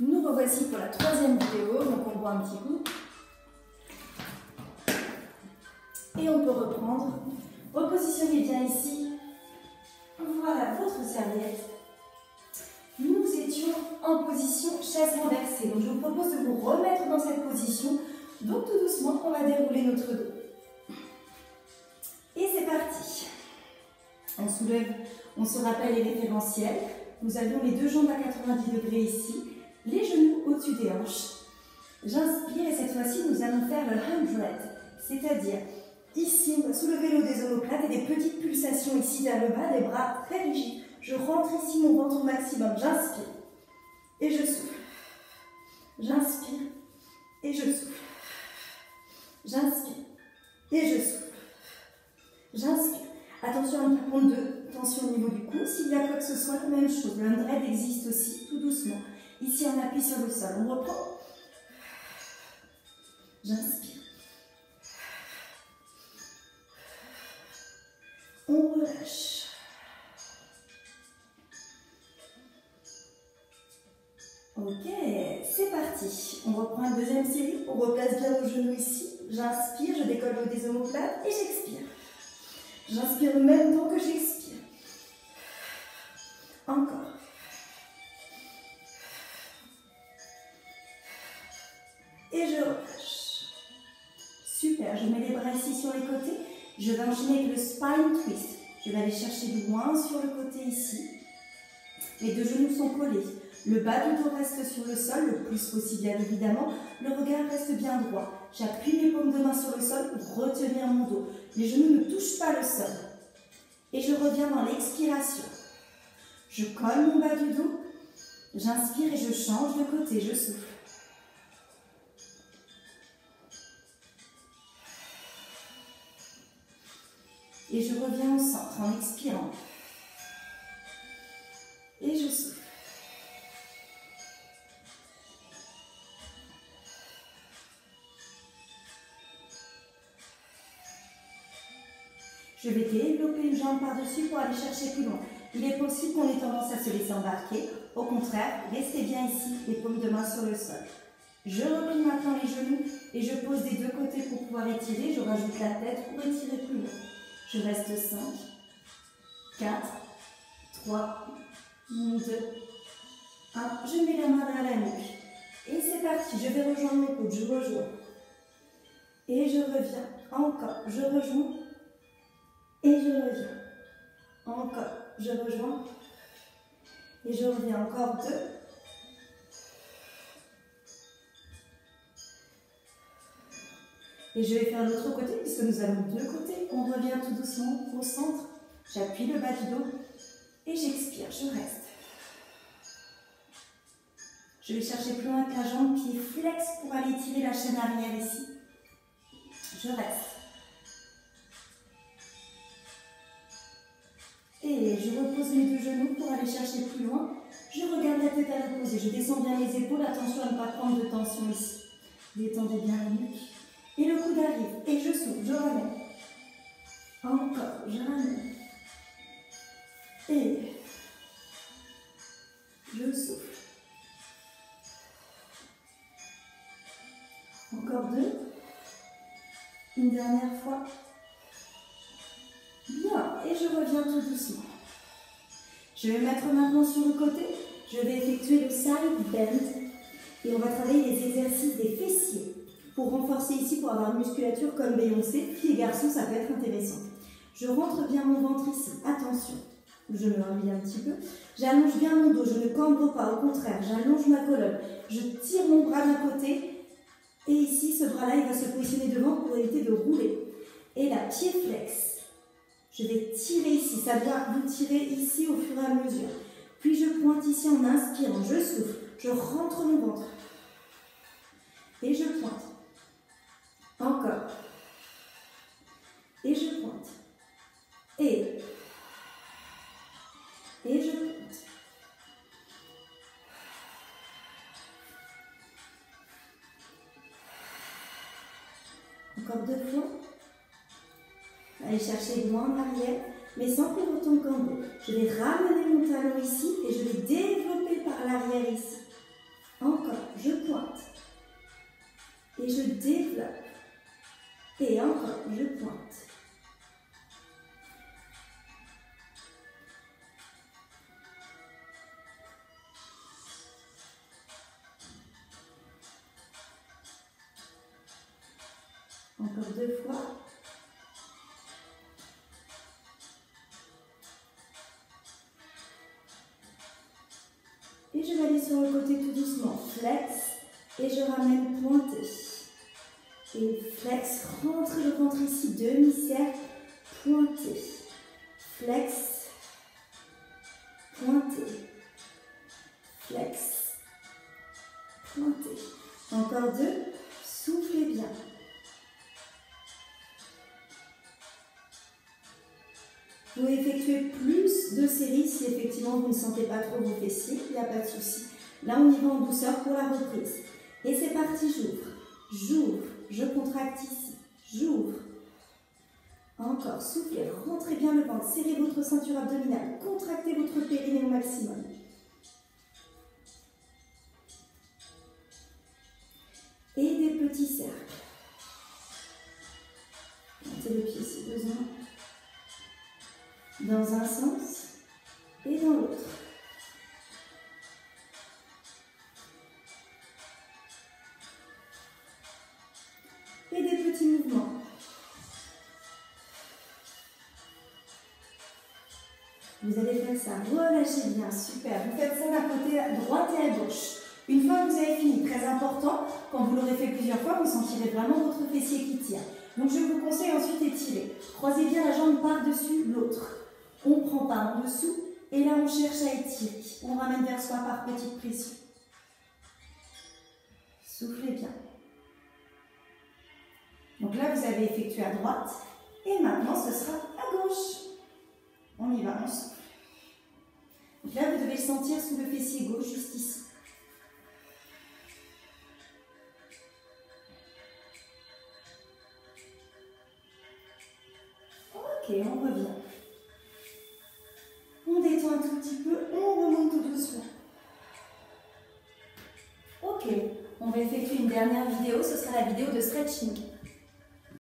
Nous revoici pour la troisième vidéo, donc on boit un petit coup. Et on peut reprendre. Repositionnez bien ici. Voilà votre serviette. Nous étions en position chaise renversée. Donc je vous propose de vous remettre dans cette position. Donc tout doucement, on va dérouler notre dos. Et c'est parti. On soulève, on se rappelle les référentiels. Nous avions les deux jambes à 90 degrés ici, les genoux au-dessus des hanches. J'inspire et cette fois-ci, nous allons faire le 100, c'est-à-dire ici, on va soulever le des omoplates et des petites pulsations ici vers le bas, des bras très rigides. Je rentre ici mon ventre au maximum, j'inspire et je souffle. J'inspire et je souffle. J'inspire et je souffle. J'inspire. Attention à ne pas de tension au niveau du cou. S'il y a quoi que ce soit, la même chose. Le existe aussi, tout doucement. Ici, on appuie sur le sol. On reprend. J'inspire. On relâche. Ok, c'est parti. On reprend une deuxième série. On replace bien nos genoux ici. J'inspire, je décolle le des omoplates et j'expire. J'inspire en même temps que j'expire. Encore. Je vais enchaîner le spine twist. Je vais aller chercher loin sur le côté ici. Les deux genoux sont collés. Le bas du dos reste sur le sol, le plus possible bien évidemment. Le regard reste bien droit. J'appuie mes paumes de main sur le sol pour retenir mon dos. Les genoux ne touchent pas le sol. Et je reviens dans l'expiration. Je colle mon bas du dos. J'inspire et je change de côté. Je souffle. Et je reviens au centre en expirant. Et je souffle. Je vais développer une jambe par-dessus pour aller chercher plus loin. Il est possible qu'on ait tendance à se laisser embarquer. Au contraire, restez bien ici, les paumes de main sur le sol. Je replie maintenant les genoux et je pose des deux côtés pour pouvoir étirer. Je rajoute la tête pour étirer plus loin. Je reste 5, 4, 3, 2, 1. Je mets la main vers la nuque. Et c'est parti, je vais rejoindre mes coudes, je rejoins. Et je reviens. Encore, je rejoins. Et je reviens. Encore, je rejoins. Et je reviens encore deux. Et je vais faire l'autre côté, puisque nous avons deux côtés. On revient tout doucement au centre. J'appuie le bas du dos et j'expire, je reste. Je vais chercher plus loin que la jambe, pied flex pour aller tirer la chaîne arrière ici. Je reste. Et je repose mes deux genoux pour aller chercher plus loin. Je regarde la tête à reposer. Je descends bien les épaules. Attention à ne pas prendre de tension ici. Détendez bien la nuque. Et le coude arrive. Et je souffle. Je ramène. Encore. Je ramène. Et je souffle. Encore deux. Une dernière fois. Bien, et je reviens tout doucement. Je vais mettre maintenant sur le côté. Je vais effectuer le side bend. Et on va travailler les exercices des fessiers. Pour renforcer ici, pour avoir une musculature comme Beyoncé. Filles et garçons, ça peut être intéressant. Je rentre bien mon ventre ici. Attention. Je me relie un petit peu. J'allonge bien mon dos. Je ne cambre pas. Au contraire, j'allonge ma colonne. Je tire mon bras d'un côté. Et ici, ce bras-là, il va se positionner devant pour éviter de rouler. Et la pied flex. Je vais tirer ici, ça vient vous tirer ici au fur et à mesure. Puis je pointe ici en inspirant, je souffle, je rentre mon ventre. Et je pointe. Encore. Et je pointe. Et. Et je pointe. Encore deux fois. Allez chercher loin en arrière, mais sans que retombe cambré. Je vais ramener mon talon ici et je vais développer par l'arrière ici. Encore. Et je développe. Et encore, je pointe. Encore deux fois. Et je vais aller sur le côté tout doucement. Flex. Et je ramène pointé. Et flex. Rentre le ventre ici. Demi-cercle. Pointé. Flex. Pointé. Flex. Pointé. Encore deux. Soufflez bien. Vous pouvez effectuer plus de séries si effectivement vous ne sentez pas trop vos fessiers, il n'y a pas de souci. Là, on y va en douceur pour la reprise. Et c'est parti, j'ouvre, j'ouvre, je contracte ici, j'ouvre. Encore, soufflez, rentrez bien le ventre, serrez votre ceinture abdominale, contractez votre périnée au maximum. Et des petits cercles. Montez le pied si besoin dans un sens et dans l'autre. Vous allez faire ça, relâchez bien, super. Vous faites ça d'un côté à droite et à gauche. Une fois que vous avez fini, très important, quand vous l'aurez fait plusieurs fois, vous sentirez vraiment votre fessier qui tire. Donc je vous conseille ensuite d'étirer. Croisez bien la jambe par-dessus l'autre. On prend par en dessous et là on cherche à étirer. On ramène vers soi par petite pression. Soufflez bien. Donc là vous avez effectué à droite et maintenant ce sentir sous le fessier gauche juste ici. Ok, on revient. On détend un tout petit peu, on remonte tout doucement. Ok, on va effectuer une dernière vidéo, ce sera la vidéo de stretching.